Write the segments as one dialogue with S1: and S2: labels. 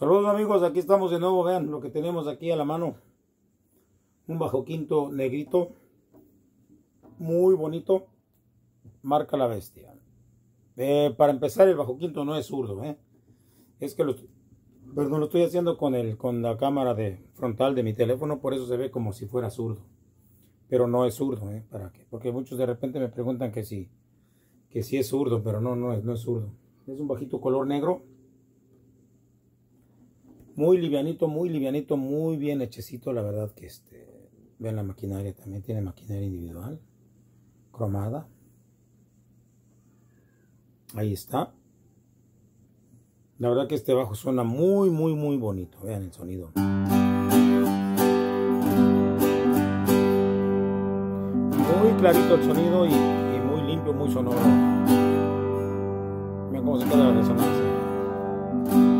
S1: Saludos amigos, aquí estamos de nuevo, vean lo que tenemos aquí a la mano. Un bajo quinto negrito, muy bonito, marca la bestia. Eh, para empezar, el bajo quinto no es zurdo, ¿eh? es que lo, perdón, lo estoy haciendo con, el, con la cámara de frontal de mi teléfono, por eso se ve como si fuera zurdo. Pero no es zurdo, ¿eh? ¿Para qué? Porque muchos de repente me preguntan que si, que si es zurdo, pero no, no es, no es zurdo. Es un bajito color negro. Muy livianito, muy livianito, muy bien hechecito. La verdad que este, vean la maquinaria, también tiene maquinaria individual. Cromada. Ahí está. La verdad que este bajo suena muy, muy, muy bonito. Vean el sonido. Muy clarito el sonido y, muy limpio, muy sonoro. Vean cómo se queda la resonancia.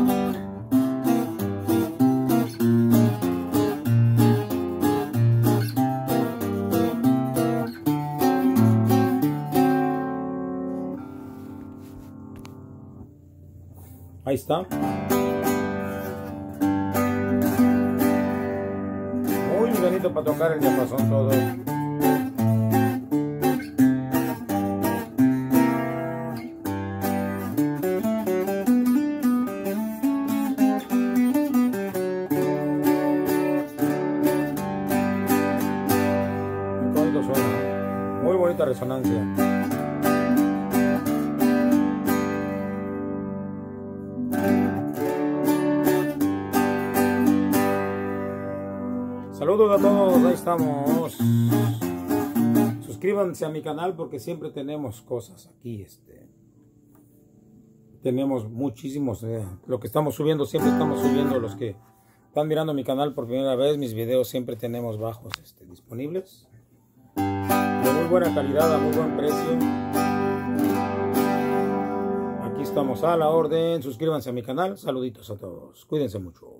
S1: Ahí está. Muy bonito para tocar el diapasón todo. Muy bonita resonancia. Saludos a todos, ahí estamos. Suscríbanse a mi canal porque siempre tenemos cosas aquí. Este, tenemos muchísimos. eh, lo que estamos subiendo, siempre estamos subiendo. Los que están mirando mi canal por primera vez, mis videos siempre tenemos bajos este, disponibles. De muy buena calidad, a muy buen precio. Aquí estamos a la orden. Suscríbanse a mi canal. Saluditos a todos. Cuídense mucho.